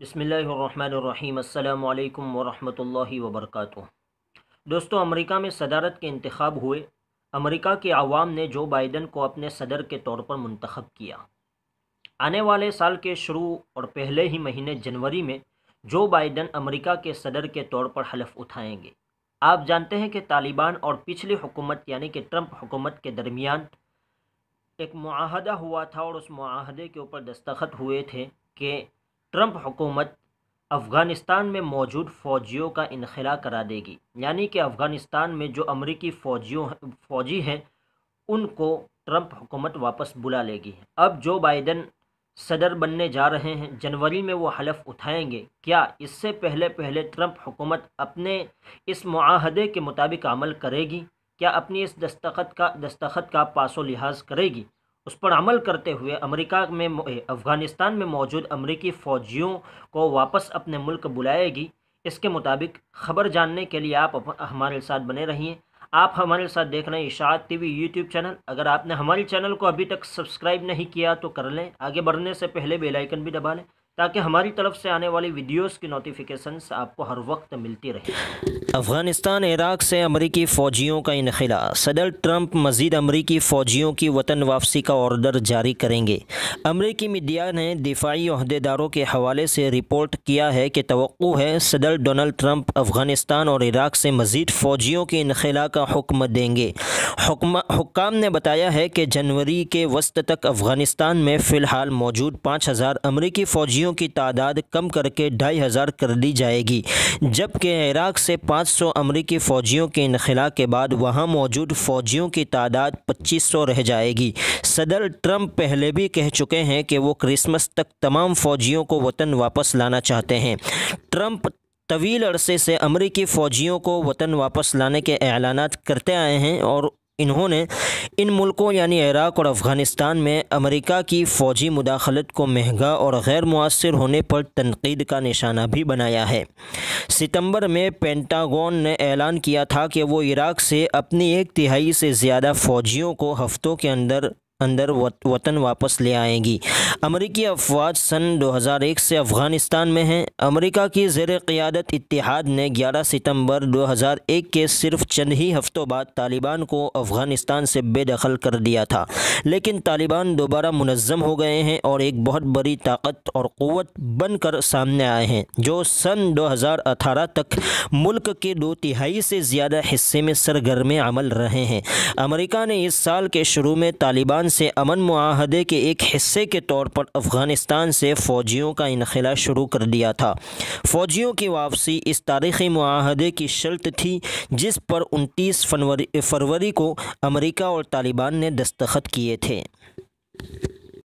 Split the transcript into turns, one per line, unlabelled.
بسم اللہ الرحمن الرحیم، السلام علیکم ورحمۃ اللہ وبرکاتہ۔ دوستو، امریکہ میں صدارت کے انتخاب ہوئے۔ امریکہ کے عوام نے جو بائیڈن کو اپنے صدر کے طور پر منتخب کیا۔ آنے والے سال کے شروع اور پہلے ہی مہینے جنوری میں جو بائیڈن امریکہ کے صدر کے طور پر حلف اٹھائیں گے۔ آپ جانتے ہیں کہ طالبان اور پچھلی حکومت یعنی کہ ٹرمپ حکومت کے درمیان ایک معاہدہ ہوا تھا اور اس معاہدے کے اوپر دستخط ہوئے تھے کہ ٹرمپ حکومت افغانستان میں موجود فوجیوں کا انخلا کرا دے گی۔ یعنی کہ افغانستان میں جو امریکی فوجیوں فوجی ہیں، ان کو ٹرمپ حکومت واپس بلا لے گی۔ اب جو بائیڈن صدر بننے جا رہے ہیں، جنوری میں وہ حلف اٹھائیں گے۔ کیا اس سے پہلے پہلے ٹرمپ حکومت اپنے اس معاہدے کے مطابق عمل کرے گی؟ کیا اپنی اس دستخط کا دستخط کا پاس و لحاظ کرے گی؟ اس پر عمل کرتے ہوئے امریکہ میں افغانستان میں موجود امریکی فوجیوں کو واپس اپنے ملک بلائے گی۔ اس کے مطابق خبر جاننے کے لیے آپ ہمارے ساتھ بنے رہیے۔ آپ ہمارے ساتھ دیکھ رہے ہیں اشاعت ٹی وی یوٹیوب چینل۔ اگر آپ نے ہمارے چینل کو ابھی تک سبسکرائب نہیں کیا تو کر لیں۔ آگے بڑھنے سے پہلے بیل آئیکن بھی دبا لیں۔ تاکہ ہماری طرف سے آنے والی ویڈیوز کی نوٹیفیکیشنز آپ کو ہر وقت ملتی رہے۔
افغانستان، عراق سے امریکی فوجیوں کا انخلا صدر ٹرمپ مزید امریکی فوجیوں کی وطن واپسی کا آرڈر جاری کریں گے۔ امریکی میڈیا نے دفاعی عہدیداروں کے حوالے سے رپورٹ کیا ہے کہ توقع ہے صدر ڈونلڈ ٹرمپ افغانستان اور عراق سے مزید فوجیوں کے انخلا کا حکم دیں گے۔ حکام نے بتایا ہے کہ جنوری کے وسط تک افغانستان میں فی الحال موجود پانچ ہزار امریکی فوجیوں کی تعداد کم کر کے ڈھائی ہزار کر دی جائے گی، جبکہ عراق سے پانچ سو امریکی فوجیوں کے انخلا کے بعد وہاں موجود فوجیوں کی تعداد پچیس سو رہ جائے گی۔ صدر ٹرمپ پہلے بھی کہہ چکے ہیں کہ وہ کرسمس تک تمام فوجیوں کو وطن واپس لانا چاہتے ہیں۔ ٹرمپ طویل عرصے سے امریکی فوجیوں کو وطن واپس لانے کے اعلانات کرتے آئے ہیں اور انہوں نے ان ملکوں یعنی عراق اور افغانستان میں امریکہ کی فوجی مداخلت کو مہنگا اور غیر مؤثر ہونے پر تنقید کا نشانہ بھی بنایا ہے۔ ستمبر میں پینٹاگون نے اعلان کیا تھا کہ وہ عراق سے اپنی ایک تہائی سے زیادہ فوجیوں کو ہفتوں کے اندر اندر وطن واپس لے آئیں گی۔ امریکی افواج سن دو ہزار ایک سے افغانستان میں ہیں۔ امریکہ کی زیر قیادت اتحاد نے گیارہ ستمبر دو ہزار ایک کے صرف چند ہی ہفتوں بعد طالبان کو افغانستان سے بے دخل کر دیا تھا۔ لیکن طالبان دوبارہ منظم ہو گئے ہیں اور ایک بہت بڑی طاقت اور قوت بن کر سامنے آئے ہیں، جو سن دو ہزار اٹھارہ تک ملک کے دو تہائی سے زیادہ حصے میں سرگرم عمل رہے ہیں۔ امریکہ نے اس سال کے شروع میں طالبان سے امن معاہدے کے ایک حصے کے طور پر افغانستان سے فوجیوں کا انخلا شروع کر دیا تھا۔ فوجیوں کی واپسی اس تاریخی معاہدے کی شرط تھی، جس پر انتیس فروری کو امریکہ اور طالبان نے دستخط کیے تھے۔